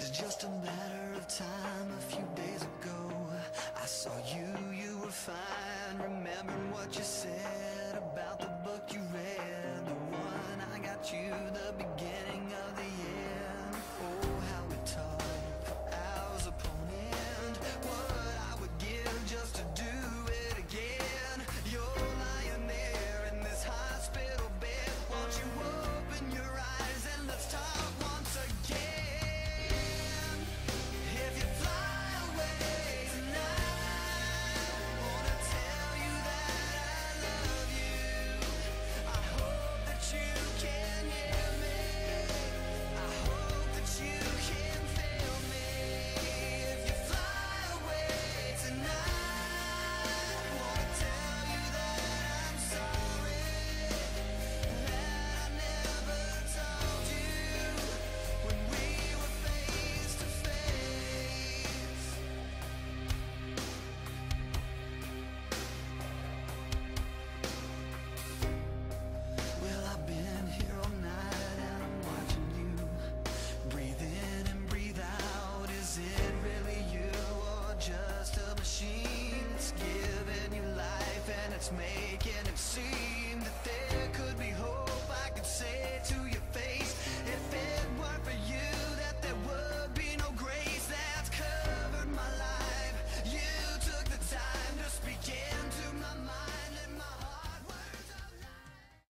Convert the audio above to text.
It's just a matter of time a few days ago. I saw you, you were fine. Remembering what you said about the book you read. that's making it seem that they